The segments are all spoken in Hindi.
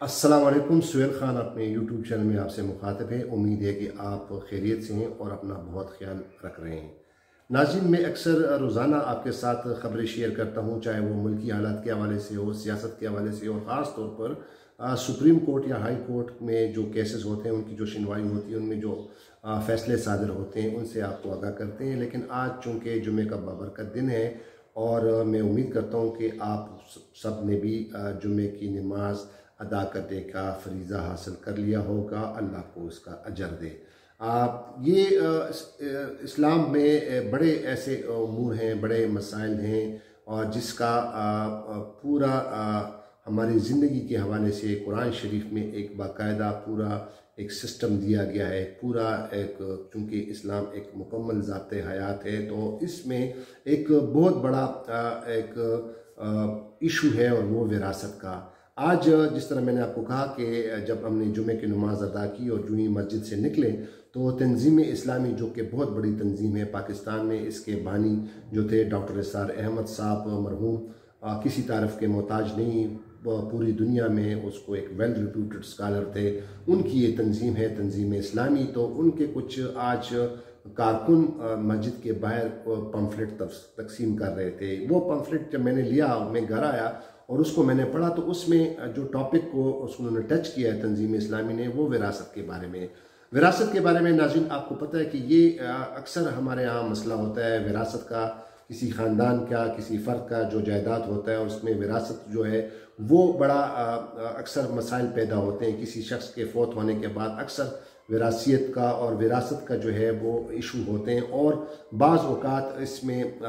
वालेकुम सुहेल ख़ान अपने यूट्यूब चैनल में आपसे मुखातब है। उम्मीद है कि आप खैरियत से हैं और अपना बहुत ख्याल रख रहे हैं। नाजिन, मैं अक्सर रोज़ाना आपके साथ ख़बरें शेयर करता हूँ, चाहे वो मुल्की हालात के हवाले से हो, सियासत के हवाले से और ख़ास तौर पर सुप्रीम कोर्ट या हाई कोर्ट में जो केसेस होते हैं, उनकी जो सुनवाई होती है, उनमें जो फ़ैसले सादर होते हैं, उनसे आपको आगाह करते हैं। लेकिन आज चूँकि जुमे का बाबरकत दिन है, और मैं उम्मीद करता हूँ कि आप सबने भी जुमे की नमाज़ अदा करने का फरीज़ा हासिल कर लिया होगा, अल्लाह को उसका अजर दे। आप ये इस्लाम में बड़े ऐसे अमूर हैं, बड़े मसाइल हैं, और जिसका पूरा हमारी ज़िंदगी के हवाले से कुरान शरीफ में एक बाकायदा पूरा एक सिस्टम दिया गया है, पूरा एक, चूँकि इस्लाम एक मुकम्मल ज़ात हयात है तो इसमें एक बहुत बड़ा एक इशू है और वो विरासत का। आज, जिस तरह मैंने आपको कहा कि, जब हमने जुमे की नमाज़ अदा की और जुई मस्जिद से निकले तो तंजीम इस्लामी, जो कि बहुत बड़ी तंजीम है पाकिस्तान में, इसके बानी जो थे, डॉक्टर इसार अहमद साहब मरहूम किसी तारफ़ के मोहताज नहीं पूरी दुनिया में उसको एक वेल रिप्यूटेड स्कॉलर थे। उनकी ये तंजीम है, तंजीम इस्लामी। तो उनके कुछ आज कारकुन मस्जिद के बाहर पम्फलेट तकसीम कर रहे थे। वो पम्फलेट जब मैंने लिया, मैं घर आया और उसको मैंने पढ़ा तो उसमें जो टॉपिक को उन्होंने टच किया है तंजीम इस्लामी ने, वो विरासत के बारे में। विरासत के बारे में नाजिन आपको पता है कि ये अक्सर हमारे यहाँ मसला होता है, विरासत का, किसी ख़ानदान का, किसी फ़र्द का जो जायदाद होता है, उसमें विरासत जो है, वो बड़ा अक्सर मसाइल पैदा होते हैं। किसी शख्स के फौत होने के बाद अक्सर विरासियत का और विरासत का जो है, वो इशू होते हैं। और बाज़ अवत इसमें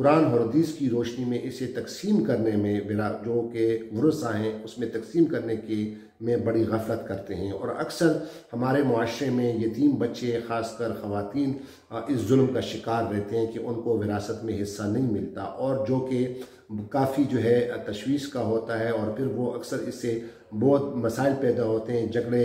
कुरान और हदीस की रोशनी में इसे तकसीम करने में मेरा जो कि वरसा हैं, उसमें तकसीम करने के में बड़ी गफलत करते हैं। और अक्सर हमारे माशरे में यतीम बच्चे, ख़ासकर ख़वातीन इस जुल्म का शिकार रहते हैं कि उनको विरासत में हिस्सा नहीं मिलता। और जो कि काफ़ी जो है तशवीश का होता है और फिर वो अक्सर इससे बहुत मसाइल पैदा होते हैं, झगड़े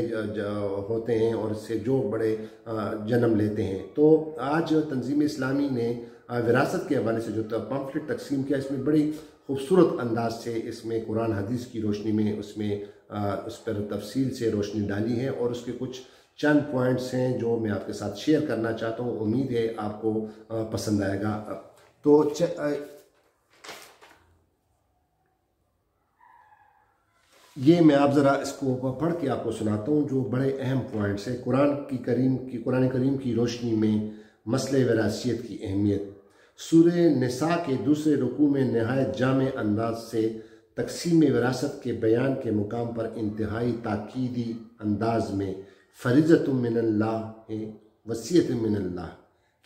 होते हैं और इससे जो बड़े जन्म लेते हैं। तो आज तंजीम इस्लामी ने विरासत के हवाले से जो पम्फलेट तकसीम किया, इसमें बड़ी खूबसूरत अंदाज से इसमें कुरान हदीस की रोशनी में उसमें उस पर तफसील से रोशनी डाली है और उसके कुछ चंद पॉइंट्स हैं जो मैं आपके साथ शेयर करना चाहता हूँ। उम्मीद है आपको पसंद आएगा। तो ये मैं आप ज़रा इसको पढ़ के आपको सुनाता हूँ, जो बड़े अहम पॉइंट्स हैं। कुरान की करीम की, कुरान करीम की रोशनी में मसले वरासीत की अहमियत सूर नसा के दूसरे रुकू में नहायत जाम अंदाज से तकसीम विरासत के बयान के मुकाम पर इंतहाई ताकीदी अंदाज में फ़रीज़त मिनल्ला वसीयत मिनल्ला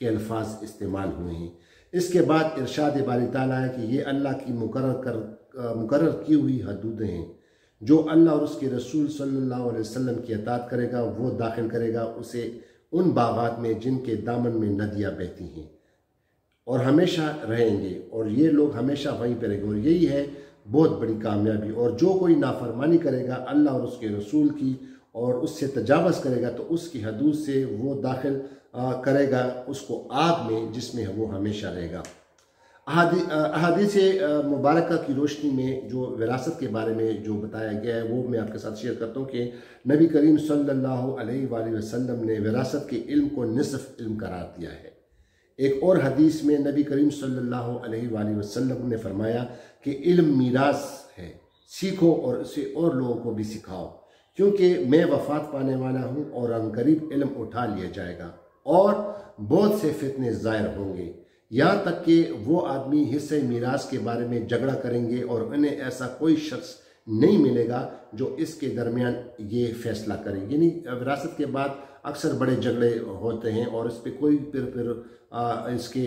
के अल्फाज इस्तेमाल हुए हैं। इसके बाद इरशाद बारी ताला है कि ये अल्लाह की मुकर कर मुकर की हुई हदूदें हैं। जो अल्लाह और उसके रसूल अलैहि वसल्लम की अतात करेगा, वो दाखिल करेगा उसे उन बागात में जिनके दामन में नदियाँ बहती हैं। और हमेशा रहेंगे। और ये लोग हमेशा वहीं पर रहेंगे। और यही है, बहुत बड़ी कामयाबी। और जो कोई नाफरमानी करेगा, अल्लाह और उसके रसूल की, और उससे तजावज़ करेगा तो उसकी हदूद से वो दाखिल करेगा उसको आग में, जिसमें वो हमेशा रहेगा। अहादीस मुबारक की रोशनी में जो विरासत के बारे में जो बताया गया है, वो मैं आपके साथ शेयर करता हूँ कि नबी करीम सल्लल्लाहु अलैहि वसल्लम ने विरासत के इल्म को निसफ इल्म करार दिया है। एक और हदीस में नबी करीम सल्लल्लाहु अलैहि वसल्लम ने फरमाया कि इल्म मीरास है, सीखो और उसे और लोगों को भी सिखाओ, क्योंकि मैं वफात पाने वाला हूँ और अनकरीब इल्म उठा लिया जाएगा और बहुत से फितने ज़ाहिर होंगे। यहाँ तक कि वो आदमी हिस्से मीरास के बारे में झगड़ा करेंगे और उन्हें ऐसा कोई शख्स नहीं मिलेगा जो इसके दरमियान ये फैसला करे। यानी विरासत के बाद अक्सर बड़े झगड़े होते हैं और इस पर कोई फिर फिर इसके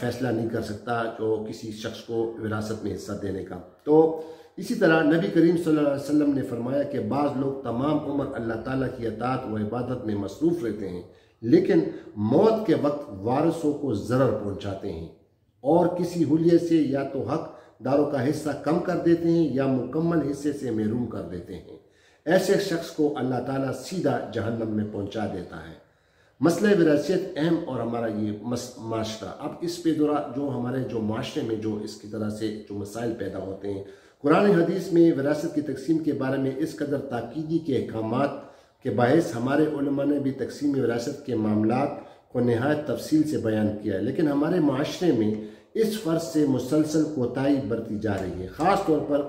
फैसला नहीं कर सकता जो किसी शख्स को विरासत में हिस्सा देने का। तो इसी तरह नबी करीम सल्लल्लाहु अलैहि वसल्लम ने फरमाया कि बाज़ लोग तमाम उम्र अल्लाह ताला की अतात व इबादत में मसरूफ़ रहते हैं, लेकिन मौत के वक्त वारसों को ज़रर पहुँचाते हैं और किसी हुलिये से या तो हक दारों का हिस्सा कम कर देते हैं या मुकम्मल हिस्से से महरूम कर देते हैं। ऐसे शख्स को अल्लाह ताला सीधा जहन्नम में पहुँचा देता है। मसले विरासियत अहम और हमारा ये माशरा। अब इस पे दौरा जो हमारे जो माशरे में जो इसकी तरह से जो मसाइल पैदा होते हैं, कुरान हदीस में विरासत की तकसीम के बारे में इस कदर ताकीदी के अहकाम के बायस हमारे ने भी तकसीम विरासत के मामला को नहायत तफसील से बयान किया है। लेकिन हमारे माशरे में इस फ़र्ज़ से मुसलसल कोताही बरती जा रही है। ख़ास तौर पर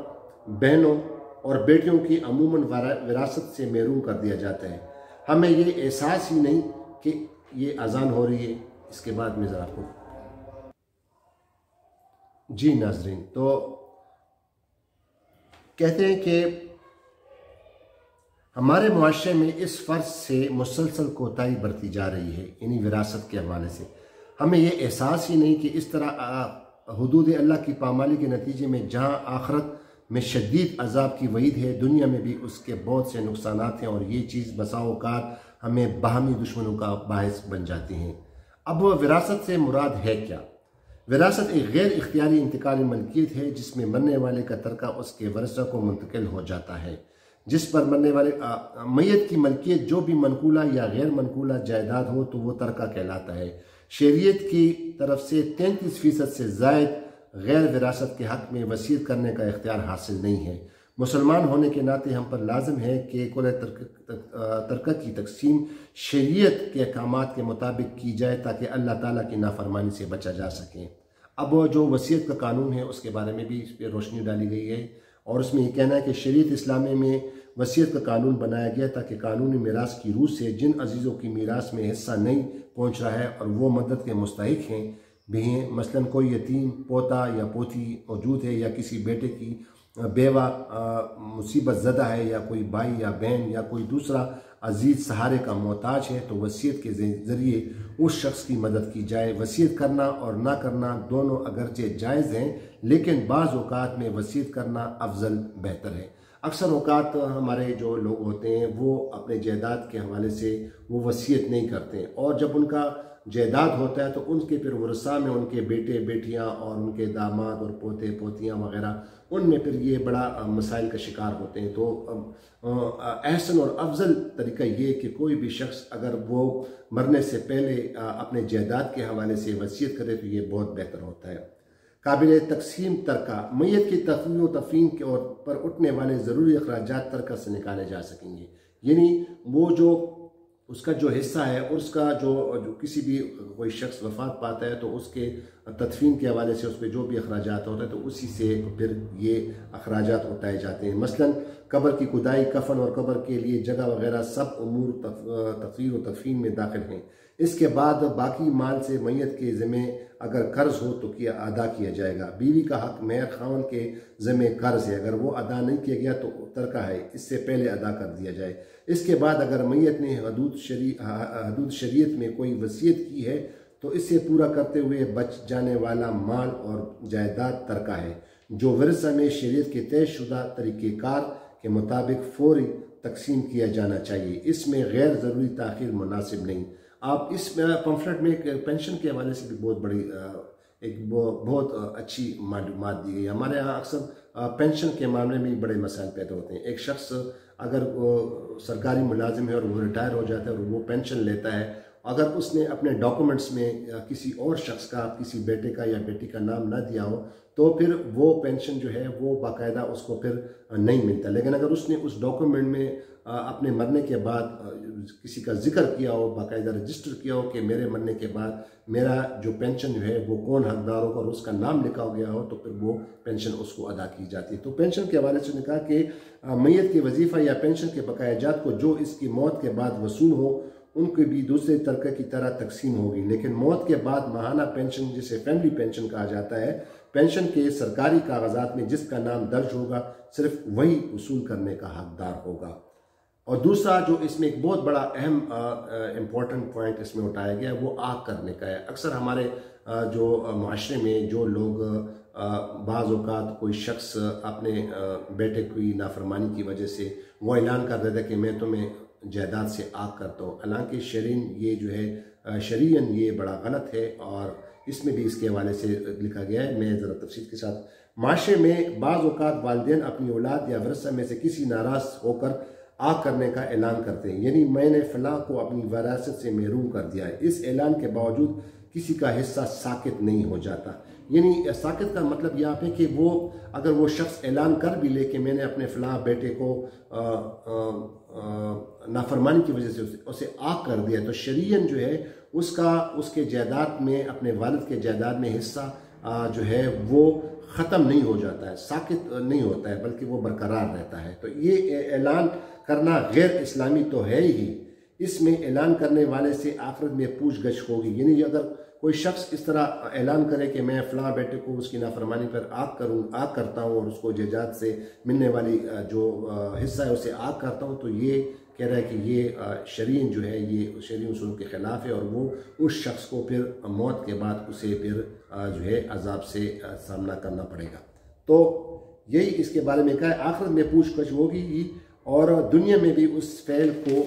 बहनों और बेटियों की अमूमन विरासत से महरूम कर दिया जाता है। हमें ये एहसास ही नहीं कि ये अजान हो रही है। इसके बाद में ज़रा आपको जी नाजरीन तो कहते हैं कि हमारे माशरे में इस फ़र्ज़ से मुसलसल कोताही बरती जा रही है यानी विरासत के हवाले से। हमें यह एहसास ही नहीं कि इस तरह हदूद अल्लाह की पामाली के नतीजे में जहाँ आखरत में शदीद अजाब की वईद है। दुनिया में भी उसके बहुत से नुकसान हैं और ये चीज़ बसाओकात हमें बाहमी दुश्मनों का बायस बन जाती हैं। अब वह विरासत से मुराद है क्या? विरासत एक गैर इख्तियारी इंतकाली मलकियत है, जिसमें मरने वाले का तरका उसके वरसा को मुंतकिल हो जाता है। जिस पर मरने वाले मैत की मलकियत जो भी मनकूला या गैर मनकूला जायदाद हो तो वो तरका कहलाता है। शरीयत की तरफ़ से तैंतीस फ़ीसद से जायद गैर विरासत के हक़ में वसीयत करने का इख्तियार हासिल नहीं है। मुसलमान होने के नाते हम पर लाजम है कि कुल तरक की तकसीम शरीयत के अहकाम के मुताबिक की जाए ताकि अल्लाह ताला की नाफरमानी से बचा जा सके। अब जो वसीयत का कानून है, उसके बारे में भी इस पर रोशनी डाली गई है और उसमें यह कहना है कि शरीत इस्लामी में वसीयत का कानून बनाया गया ताकि कानूनी मीरास की रूह से जिन अजीज़ों की मीरास में हिस्सा नहीं पहुँच रहा है और वो मदद के मुस्तक हैं भी हैं। मसलन कोई यतीम, पोता या पोती मौजूद है या किसी बेटे की बेवा मुसीबत ज़दा है या कोई भाई या बहन या कोई दूसरा अज़ीज़ सहारे का मोहताज है तो वसीयत के ज़रिए उस शख्स की मदद की जाए। वसीयत करना और ना करना दोनों अगरचे जायज़ हैं, लेकिन बाज़ अवकात में वसीयत करना अफजल बेहतर है। अक्सर अवकात हमारे जो लोग होते हैं, वो अपने जायदाद के हवाले से वो वसीयत नहीं करते और जब उनका जायदाद होता है तो उनके फिर वरसा में उनके बेटे, बेटियाँ और उनके दामाद और पोते, पोतियाँ वगैरह, उनमें फिर ये बड़ा मसाइल का शिकार होते हैं। तो एहसन और अफजल तरीका ये कि कोई भी शख्स अगर वो मरने से पहले अपने जायदाद के हवाले से वसीयत करे तो ये बहुत बेहतर होता है। काबिल तकसीम तरका मैत की तफी व तफीम के और पर उठने वाले ज़रूरी अखराज तरका से निकाले जा सकेंगे। यानी वो जो, उसका जो हिस्सा है उसका जो जो किसी भी कोई शख्स वफात पाता है तो उसके तदफीन के हवाले से उस पर जो भी अखराज होते हैं तो उसी से फिर ये अखराज उठाए जाते हैं। मसलन, कबर की खुदाई, कफन और कबर के लिए जगह वगैरह सब अमूर तफीर व तफीन में दाखिल हैं। इसके बाद बाकी माल से मैत के ज़िम्मे अगर कर्ज हो तो किया, अदा किया जाएगा। बीवी का हक मेयर खान के ज़िम्मे कर्ज है। अगर वो अदा नहीं किया गया तो तरका है। इससे पहले अदा कर दिया जाए। इसके बाद अगर मैत ने हदूद शरी हदूद में कोई वसीयत की है तो इसे पूरा करते हुए बच जाने वाला माल और जायदाद तरका है, जो वरसा में शरीयत के तयशुदा तरीक़ेकार के मुताबिक फौरी तकसीम किया जाना चाहिए। इसमें गैर ज़रूरी तखिर मुनासिब नहीं। आप इस पम्फलेट में एक पेंशन के हवाले से भी बहुत बड़ी एक बहुत अच्छी मालूम दी गई हमारे यहाँ अक्सर पेंशन के मामले में बड़े मसाइल पैदा होते हैं। एक शख्स अगर वो सरकारी मुलाजिम है और वो रिटायर हो जाता है और वो पेंशन लेता है अगर उसने अपने डॉक्यूमेंट्स में किसी और शख्स का, किसी बेटे का या बेटी का नाम ना दिया हो तो फिर वो पेंशन जो है, वो बाकायदा उसको फिर नहीं मिलता। लेकिन अगर उसने उस डॉक्यूमेंट में अपने मरने के बाद किसी का ज़िक्र किया हो, बाकायदा रजिस्टर किया हो कि मेरे मरने के बाद मेरा जो पेंशन जो है, वो कौन हकदार होगा और उसका नाम लिखा हो गया हो तो फिर वो पेंशन उसको अदा की जाती है। तो पेंशन के हवाले से कहा कि मैत के वजीफ़ा या पेंशन के बकायाजात को जो इसकी मौत के बाद वसूल हो उनकी भी दूसरे तरह की तरह तकसीम होगी। लेकिन मौत के बाद माहाना पेंशन जिसे फैमिली पेंशन कहा जाता है पेंशन के सरकारी कागजात में जिसका नाम दर्ज होगा सिर्फ़ वही वसूल करने का हकदार होगा। और दूसरा जो इसमें एक बहुत बड़ा अहम इंपॉर्टेंट पॉइंट इसमें उठाया गया है वो आग करने का है। अक्सर हमारे आ, जो माशरे में जो लोग बाज़ात कोई शख्स अपने बेटे की नाफरमानी की वजह से वो ऐलान कर देता है कि मैं तुम्हें जायदाद से आग करता हूँ हालाँकि शरीन ये जो है शरीन ये बड़ा गलत है और इसमें भी इसके हवाले से लिखा गया है। मैं ज़रा तफसील के साथ माशरे में बाज़ात वालदेन अपनी औलाद या वरसा में से किसी नाराज़ होकर आग करने का ऐलान करते हैं। यानी मैंने फ़लाँ को अपनी वरासत से महरूम कर दिया है। इस ऐलान के बावजूद किसी का हिस्सा साकित नहीं हो जाता। यानी साकित का मतलब यहाँ पे कि वो अगर वो शख्स ऐलान कर भी ले कि मैंने अपने फ़लाँ बेटे को नाफरमानी की वजह से उसे, उसे आग कर दिया तो शरीयन जो है उसका उसके जायदाद में अपने वालद के जायदाद में हिस्सा आ, जो है वो ख़त्म नहीं हो जाता है साकित नहीं होता है बल्कि वो बरकरार रहता है। तो ये ऐलान करना गैर इस्लामी तो है ही। इसमें ऐलान करने वाले से आखिरत में पूछ गछ होगी। यानी अगर कोई शख्स इस तरह ऐलान करे कि मैं फ़लाँ बेटे को उसकी नाफरमानी पर आग करूँ, आग करता हूँ और उसको जजात से मिलने वाली जो हिस्सा है उसे आग करता हूँ तो ये कह रहा है कि ये शरीन जो है, ये शरीन उसूल के ख़िलाफ़ है और वो उस शख्स को फिर मौत के बाद उसे फिर जो है, अजाब से सामना करना पड़ेगा। तो यही इसके बारे में कहा आखिर में पूछ गछ होगी और दुनिया में भी उस फैल को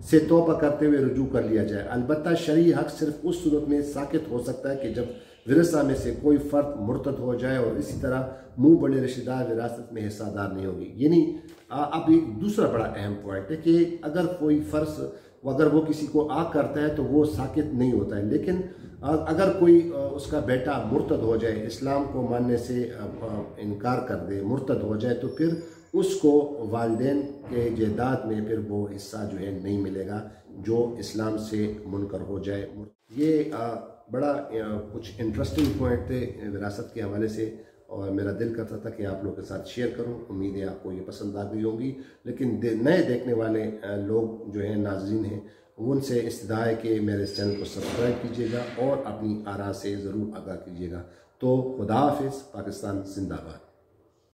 से तोबा करते हुए रुजू कर लिया जाए। अलबत् शरी हक सिर्फ़ उस सूरत में साकित हो सकता है कि जब विरसा में से कोई फ़र्द मुर्तद हो जाए और इसी तरह मुँह बड़े रिश्तेदार विरासत में हिस्सादार नहीं होगी। यानी अब एक दूसरा बड़ा अहम पॉइंट है कि अगर कोई फ़र्ज़ अगर वो किसी को आग करता है तो वो साकित नहीं होता है। लेकिन अगर कोई उसका बेटा मुर्तद हो जाए, इस्लाम को मानने से इनकार कर दे, मुर्तद हो जाए तो फिर उसको वालदेन के जायदाद में फिर वो हिस्सा जो है नहीं मिलेगा जो इस्लाम से मुनकर हो जाए। ये आ, बड़ा कुछ इंटरेस्टिंग पॉइंट थे विरासत के हवाले से और मेरा दिल करता था कि आप लोगों के साथ शेयर करूँ। उम्मीद है आपको ये पसंद आ गई होगी। लेकिन दे, नए देखने वाले लोग जो हैं नाजरीन हैं उनसे इस्तः है कि मेरे इस चैनल को सब्सक्राइब कीजिएगा और अपनी आरा से ज़रूर आगाह कीजिएगा। तो खुदा पाकिस्तान जिंदाबाद।